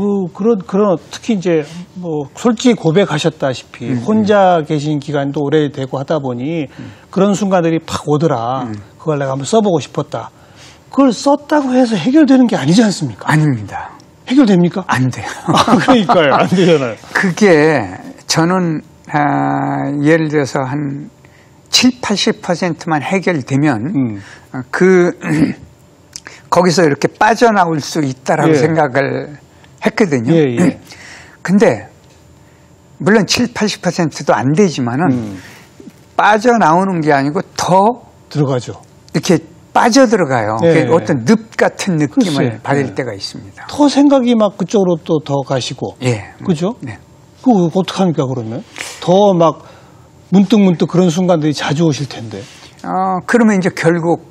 그 그런 그런 특히 이제 뭐 솔직히 고백하셨다시피 혼자 계신 기간도 오래되고 하다 보니 그런 순간들이 팍 오더라. 그걸 내가 한번 써보고 싶었다. 그걸 썼다고 해서 해결되는 게 아니지 않습니까? 아닙니다. 해결됩니까? 안 돼요. 아, 그러니까요. 안 되잖아요. 그게 저는 아, 예를 들어서 한 7, 80%만 해결되면 음. 어, 그 거기서 이렇게 빠져나올 수 있다라고 예. 생각을 했거든요. 예, 예. 근데 물론 7, 80%도 안 되지만은 음. 빠져나오는 게 아니고 더 들어가죠. 이렇게 빠져 들어가요. 예. 어떤 늪 같은 느낌을 글쎄, 받을 예. 때가 있습니다. 더 생각이 막 그쪽으로 또 더 가시고. 예. 그죠? 네. 그거 어떡합니까, 그러면? 더 막 문득 문득 그런 순간들이 자주 오실 텐데. 어, 그러면 이제 결국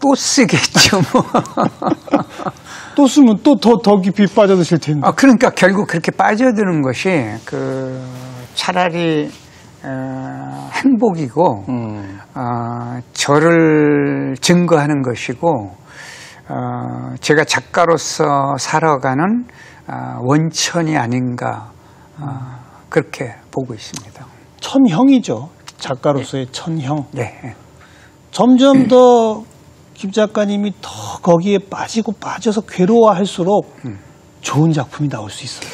또 쓰겠죠, 뭐. 또 쓰면 또 더 더 깊이 빠져드실 텐데. 아, 그러니까 결국 그렇게 빠져드는 것이 그 차라리 어, 행복이고 음. 어, 저를 증거하는 것이고 어, 제가 작가로서 살아가는 어, 원천이 아닌가 어, 그렇게 보고 있습니다. 천형이죠. 작가로서의 천형. 네. 점점 더 김 작가님이 더 거기에 빠지고 빠져서 괴로워할수록 좋은 작품이 나올 수 있어요.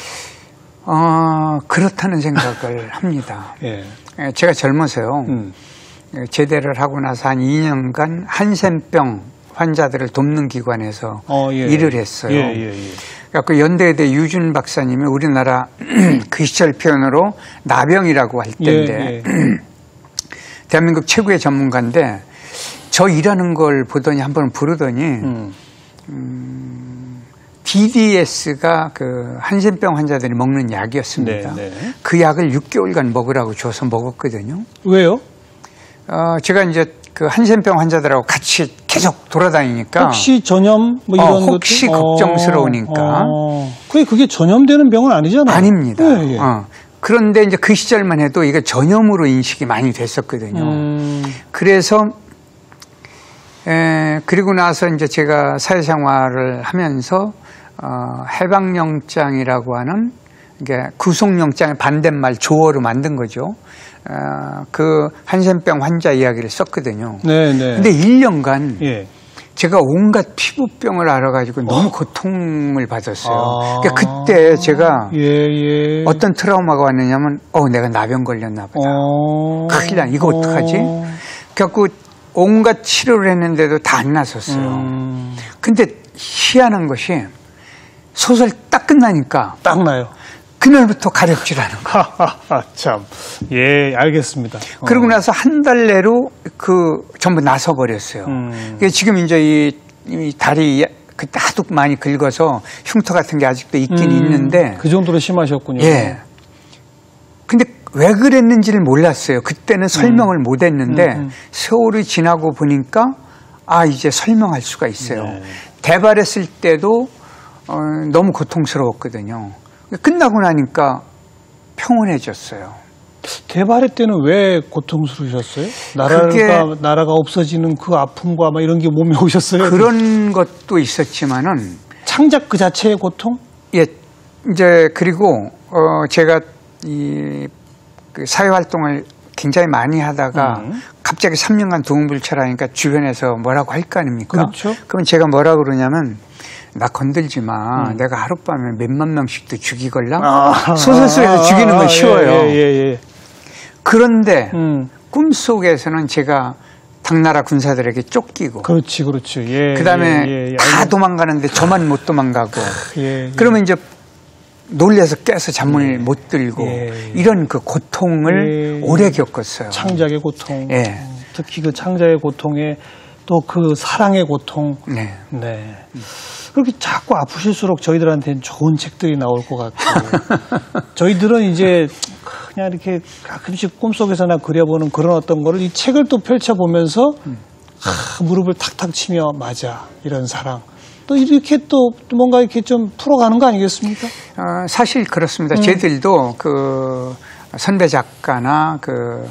어, 그렇다는 생각을 합니다. 예. 예, 제가 젊어서요. 음. 예, 제대를 하고 나서 한 2년간 한센병 환자들을 돕는 기관에서 어, 예. 일을 했어요. 예, 예, 예. 그래서 연대대 유준 박사님이 우리나라 그 시절 표현으로 나병이라고 할 때인데. 대한민국 최고의 전문가인데 저 일하는 걸 보더니 한 번 부르더니 음. DDS가 그 한센병 환자들이 먹는 약이었습니다. 네, 네. 그 약을 6개월간 먹으라고 줘서 먹었거든요. 왜요? 어, 제가 이제 그 한센병 환자들하고 같이 계속 돌아다니니까 혹시 전염 뭐 어, 이런 혹시 것도? 걱정스러우니까. 어, 그게 그게 전염되는 병은 아니잖아요. 아닙니다. 예, 예. 어. 그런데 이제 그 시절만 해도 이게 전염으로 인식이 많이 됐었거든요. 음, 그래서 에, 그리고 나서 이제 제가 사회생활을 하면서 어, 해방영장이라고 하는 이게 구속영장의 반대말 조어로 만든 거죠. 어, 그 한센병 환자 이야기를 썼거든요. 네, 네. 근데 1년간 예. 제가 온갖 피부병을 알아가지고 너무 고통을 받았어요. 아. 그러니까 그때 제가 예, 예. 어떤 트라우마가 왔느냐면, 어, 내가 나병 걸렸나 보다. 어. 큰일 나, 이거 어떡하지? 어. 그래갖고 온갖 치료를 했는데도 다 안 나섰어요. 음, 근데 희한한 것이 소설 딱 끝나니까 딱 나요. 그날부터 가렵지라는 거. 하하하, 참. 예, 알겠습니다. 어. 그러고 나서 한 달 내로 그 전부 나서 버렸어요. 음. 지금 이제 이, 이 다리 그때 하도 많이 긁어서 흉터 같은 게 아직도 있긴 음, 있는데 그 정도로 심하셨군요. 예. 근데 왜 그랬는지를 몰랐어요. 그때는 설명을 못 했는데 음, 음. 세월이 지나고 보니까 아 이제 설명할 수가 있어요. 네. 대발했을 때도 어, 너무 고통스러웠거든요. 끝나고 나니까 평온해졌어요. 대발의 때는 왜 고통스러우셨어요? 나라가 나라가 없어지는 그 아픔과 막 이런 게 몸에 오셨어요? 그런 것도 있었지만은 창작 그 자체의 고통? 예 이제 그리고 어 제가 이 그 사회 활동을 굉장히 많이 하다가 음. 갑자기 3년간 두문불철하니까 주변에서 뭐라고 할 거 아닙니까? 그렇죠. 그럼 제가 뭐라 그러냐면 나 건들지 마. 음. 내가 하룻밤에 몇만 명씩도 죽이걸랑 아. 소설 속에서 죽이는 건 아, 쉬워요. 예, 예, 예. 그런데 음, 꿈속에서는 제가 당나라 군사들에게 쫓기고 그렇지, 그렇지. 예. 그다음에 예, 예, 다 알겠- 도망가는데 저만 못 도망가고 예, 예. 그러면 이제 놀래서 깨서 잠을 못 들고 예. 이런 그 고통을 예. 오래 겪었어요. 창작의 고통. 예. 어, 특히 그 창작의 고통에 또 그 사랑의 고통. 네. 네. 그렇게 자꾸 아프실수록 저희들한테는 좋은 책들이 나올 것 같고 저희들은 이제 그냥 이렇게 가끔씩 꿈속에서나 그려보는 그런 어떤 거를 이 책을 또 펼쳐보면서 하, 무릎을 탁탁 치며 맞아 이런 사랑 또 이렇게 또 뭔가 이렇게 좀 풀어가는 거 아니겠습니까? 어, 사실 그렇습니다. 음. 저희들도 그 선배 작가나 그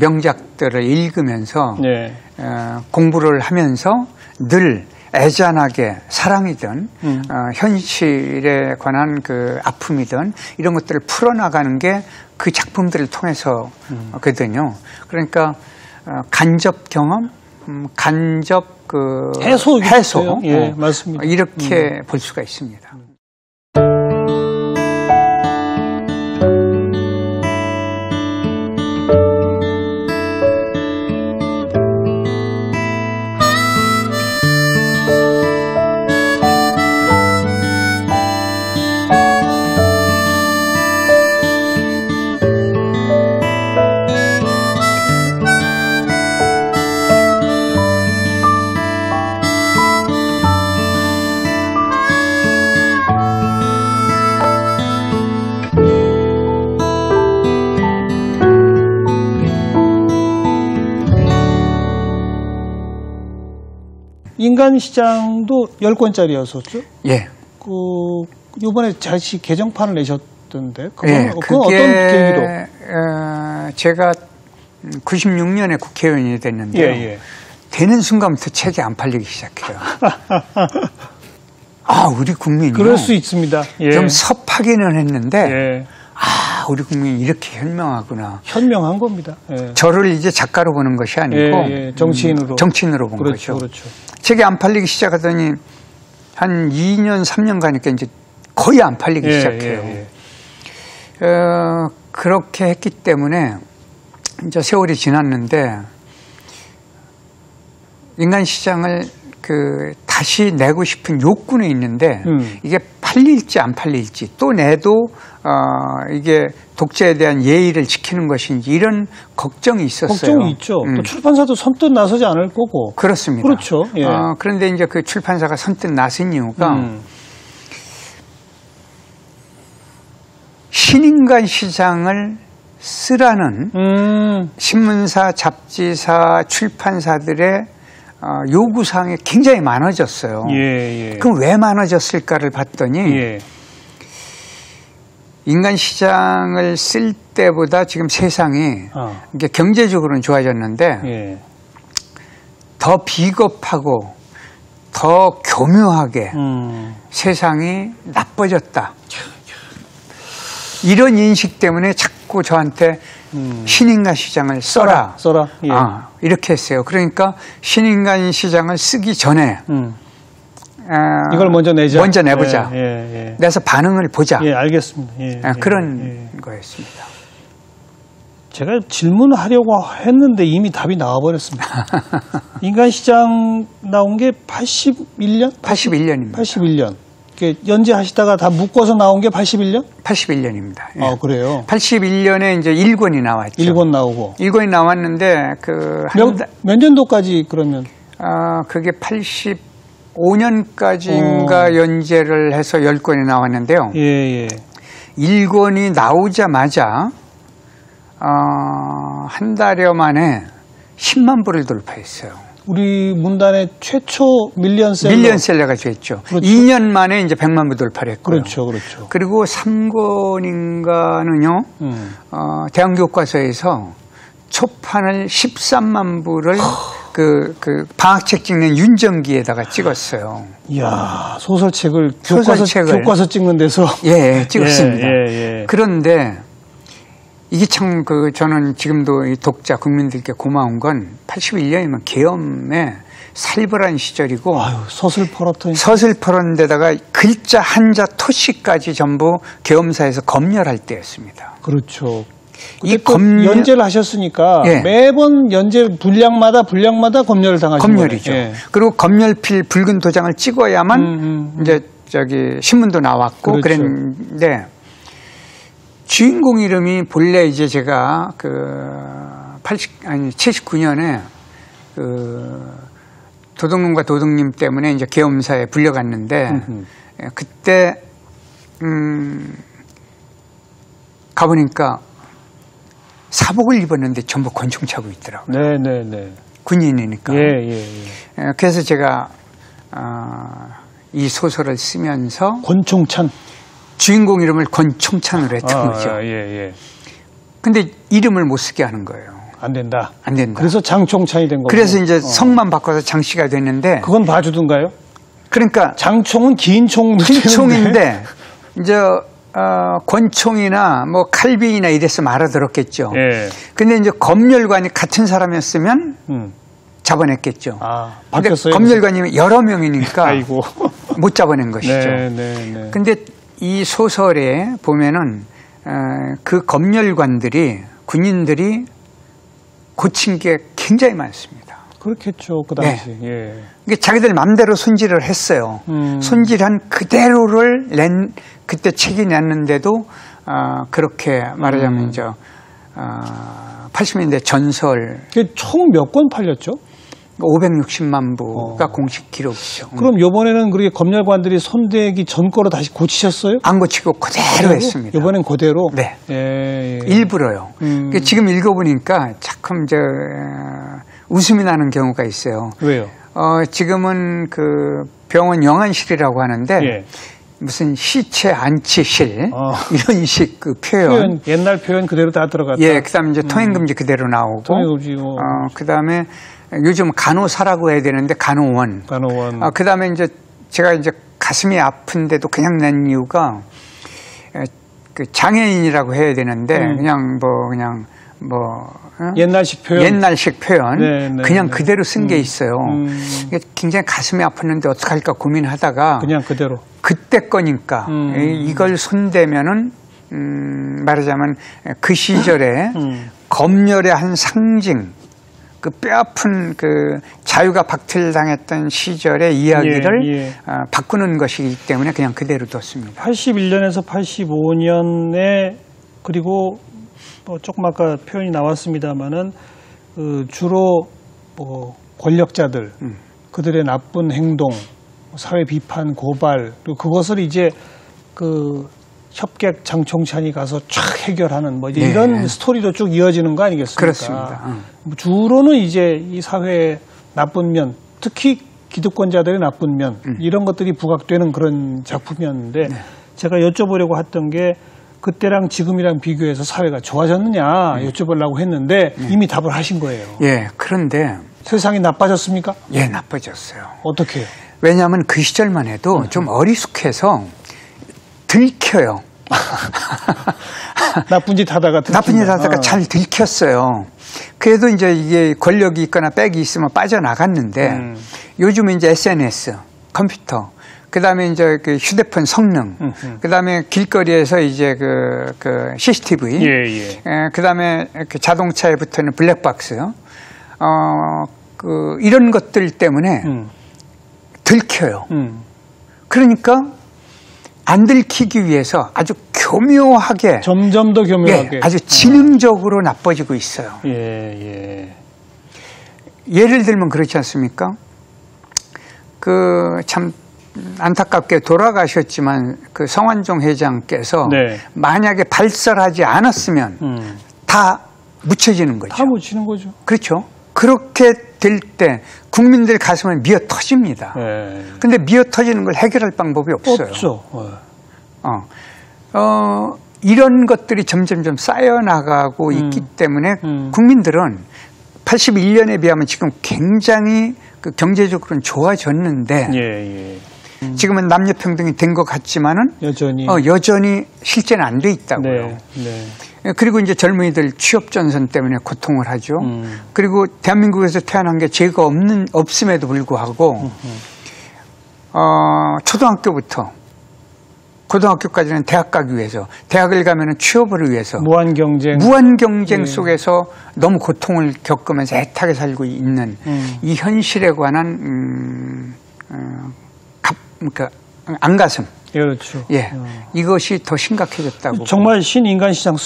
명작들을 읽으면서 네. 어, 공부를 하면서 늘 애잔하게 사랑이든 음. 어, 현실에 관한 그 아픔이든 이런 것들을 풀어나가는 게 그 작품들을 통해서 음. 거든요. 그러니까 어, 간접 경험, 음, 간접 그 해소 해소 예, 어, 맞습니다. 음. 이렇게 볼 수가 있습니다. 인간 시장도 10권짜리였었죠. 예. 그 이번에 다시 개정판을 내셨던데 그건, 예, 그건 어떤 계기로? 어, 제가 96년에 국회의원이 됐는데요. 예, 예. 되는 순간부터 책이 안 팔리기 시작해요. 아, 우리 국민이 그럴 수 있습니다. 예. 좀 섭하기는 했는데 예. 아, 우리 국민이 이렇게 현명하구나. 현명한 겁니다. 예. 저를 이제 작가로 보는 것이 아니고 예, 예, 정치인으로. 음, 정치인으로 본 그렇죠, 거죠. 그렇죠. 책이 안 팔리기 시작하더니 한 2년, 3년 가니까 이제 거의 안 팔리기 예, 시작해요. 예, 예. 어, 그렇게 했기 때문에 이제 세월이 지났는데 인간 시장을 그 다시 내고 싶은 욕구는 있는데 음. 이게 팔릴지 안 팔릴지 또 내도 어, 이게 독자에 대한 예의를 지키는 것인지 이런 걱정이 있었어요. 걱정이 있죠. 음. 또 출판사도 선뜻 나서지 않을 거고. 그렇습니다. 그렇죠. 예. 어, 그런데 이제 그 출판사가 선뜻 나선 이유가 음. 신인간 시장을 쓰라는 음. 신문사, 잡지사, 출판사들의 어, 요구 사항이 굉장히 많아졌어요. 예, 예. 그럼 왜 많아졌을까를 봤더니 예. 인간 시장을 쓸 때보다 지금 세상이 어. 이게 경제적으로는 좋아졌는데 예. 더 비겁하고 더 교묘하게 음. 세상이 나빠졌다. 이런 인식 때문에 자꾸 저한테 음. 신인간 시장을 써라. 써라. 예. 아, 이렇게 했어요. 그러니까 신인간 시장을 쓰기 전에 음. 아, 이걸 먼저 내자. 먼저 내보자. 예, 예. 내서 반응을 보자. 예, 알겠습니다. 예, 아, 예, 그런 예. 거였습니다. 제가 질문하려고 했는데 이미 답이 나와버렸습니다. 인간 시장 나온 게 81년? 81년입니다. 81년. 연재하시다가 다 묶어서 나온 게 81년? 81년입니다. 예. 아, 그래요. 81년에 이제 1권이 나왔죠. 일권 나오고. 1권이 나왔는데 그한 몇, 달- 몇 년도까지 그러면? 아, 그게 85년까지인가 어. 연재를 해서 10권이 나왔는데요. 예, 예. 1권이 나오자마자 어, 한 달여 만에 10만 부를 돌파했어요. 우리 문단의 최초 밀리언셀러. 밀리언셀러가 됐죠. 그렇죠. 2년 만에 이제 100만 부 돌파를 했고요. 그렇죠, 그렇죠. 그리고 3권인가는요. 음. 어, 대학 교과서에서 초판을 13만 부를 그, 그 방학책 찍는 윤정기에다가 찍었어요. 이야, 소설책을 교과서, 소설책을. 교과서 찍는 데서. 예, 찍었습니다. 예, 예, 예. 그런데 이게 참 그 저는 지금도 이 독자 국민들께 고마운 건 81년이면 계엄의 살벌한 시절이고 아유, 서슬 펄었더니. 서슬퍼런 데다가 글자 한자 토시까지 전부 계엄사에서 검열할 때였습니다. 그렇죠. 이 검열- 연재를 하셨으니까 예. 매번 연재 분량마다 분량마다 검열을 당하신 검열이죠. 예. 그리고 검열필 붉은 도장을 찍어야만 음, 음, 음. 이제 저기 신문도 나왔고 그렇죠. 그랬는데 주인공 이름이 본래 이제 제가 그 80, 아니 79년에 그 도둑놈과 도둑님 때문에 이제 계엄사에 불려갔는데 음흠. 예, 그때 음 가보니까 사복을 입었는데 전부 권총 차고 있더라고요. 네, 네, 네. 군인이니까. 예, 예, 예. 예, 그래서 제가 어, 이 소설을 쓰면서 권총찬. 주인공 이름을 권총찬으로 했던 아, 거죠. 예, 예. 근데 이름을 못 쓰게 하는 거예요. 안 된다. 안 된다. 그래서 장총찬이 된 거고. 그래서 이제 어. 성만 바꿔서 장 씨가 됐는데 그건 봐주던가요? 그러니까 장총은 긴 총도 긴 되는데. 총인데 이제 어, 권총이나 뭐 칼빈이나 이랬으면 알아들었겠죠. 예. 근데 이제 검열관이 같은 사람이었으면 음. 잡아냈겠죠. 아, 바뀌었어요. 검열관이 여러 명이니까 아이고. 못 잡아낸 것이죠. 네, 네, 네. 근데 이 소설에 보면은 어, 그 검열관들이 군인들이 고친 게 굉장히 많습니다. 그렇겠죠. 그 네. 당시. 예. 이게 자기들 맘대로 손질을 했어요. 음. 손질한 그대로를 낸 그때 책이 냈는데도 어, 그렇게 말하자면 음. 이제 어, 80년대 전설 총몇권 팔렸죠? 560만 부가 어. 공식 기록이죠. 그럼 요번에는 그렇게 검열관들이 손대기 전 거로 다시 고치셨어요? 안 고치고 그대로 했습니다. 이번엔 그대로? 네. 예, 예. 일부러요. 음. 그 지금 읽어보니까 조금 저 어, 웃음이 나는 경우가 있어요. 왜요? 어, 지금은 그 병원 영안실이라고 하는데 예. 무슨 시체 안치실 어. 이런 식 그 표현. 표현, 옛날 표현 그대로 다 들어갔다. 예, 그다음에 이제 통행금지 그대로 나오고. 통행금지, 어. 어, 그다음에 요즘 간호사라고 해야 되는데 간호원. 간호원. 아, 그다음에 이제 제가 이제 가슴이 아픈데도 그냥 낸 이유가 에, 그 장애인이라고 해야 되는데 음. 그냥 뭐 그냥 뭐 어? 옛날식 표현. 옛날식 표현 네, 네, 그냥 네. 그대로 쓴게 있어요. 음. 굉장히 가슴이 아팠는데 어떡할까 고민하다가 그냥 그대로. 그때 거니까 음. 이- 이걸 손대면은 음, 말하자면 그 시절에 음. 검열의 한 상징 그 뼈아픈 그 자유가 박탈당했던 시절의 이야기를 예, 예. 어, 바꾸는 것이기 때문에 그냥 그대로 뒀습니다. 81년에서 85년에 그리고 뭐 조금 아까 표현이 나왔습니다마는 그 주로 뭐 권력자들 음. 그들의 나쁜 행동, 사회 비판, 고발 그리고 그것을 이제 그 협객 장총찬이 가서 쫙 해결하는 뭐 네. 이런 스토리로 쭉 이어지는 거 아니겠습니까? 그렇습니다. 음. 뭐 주로는 이제 이 사회의 나쁜 면, 특히 기득권자들의 나쁜 면 음. 이런 것들이 부각되는 그런 작품이었는데 네. 제가 여쭤보려고 했던 게 그때랑 지금이랑 비교해서 사회가 좋아졌느냐 여쭤보려고 했는데 이미 답을 하신 거예요. 예, 그런데 세상이 나빠졌습니까? 예 나빠졌어요. 어떻게 요? 왜냐하면 그 시절만 해도 좀 어리숙해서 들켜요. 나쁜 짓 하다가 나쁜 짓. 하다가 어. 잘 들켰어요. 그래도 이제 이게 권력이 있거나 백이 있으면 빠져나갔는데 음. 요즘은 이제 SNS, 컴퓨터, 그 다음에 이제 그 휴대폰 성능, 음, 음. 그 다음에 길거리에서 이제 그, 그 CCTV, 예, 예. 그 다음에 그 자동차에 붙어있는 블랙박스, 어, 그 이런 것들 때문에 음, 들켜요. 음. 그러니까 안 들키기 위해서 아주 교묘하게 점점 더 교묘하게. 예, 아주 지능적으로 나빠지고 있어요. 예, 예. 예를 들면 그렇지 않습니까? 그 참 안타깝게 돌아가셨지만 그 성완종 회장께서 네. 만약에 발설하지 않았으면 음. 다 묻혀지는 거죠. 다 묻히는 거죠. 그렇죠. 그렇게 될 때 국민들 가슴은 미어 터집니다. 예. 근데 미어 터지는 걸 해결할 방법이 없어요. 없죠. 어. 어, 어, 이런 것들이 점점점 쌓여나가고 있기 때문에 음. 국민들은 81년에 비하면 지금 굉장히 그 경제적으로는 좋아졌는데 예, 예. 지금은 남녀 평등이 된 것 같지만은 여전히. 어, 여전히 실제는 안 돼 있다고요. 네, 네. 그리고 이제 젊은이들 취업 전선 때문에 고통을 하죠. 음. 그리고 대한민국에서 태어난 게 죄가 없는 없음에도 불구하고 어, 초등학교부터 고등학교까지는 대학 가기 위해서 대학을 가면은 취업을 위해서 무한 경쟁. 무한 경쟁 네. 속에서 너무 고통을 겪으면서 애타게 살고 있는 음. 이 현실에 관한 음, 어, 갑, 그러니까 안 가슴 그렇죠. 예 어. 이것이 더 심각해졌다고 정말 신인간 시장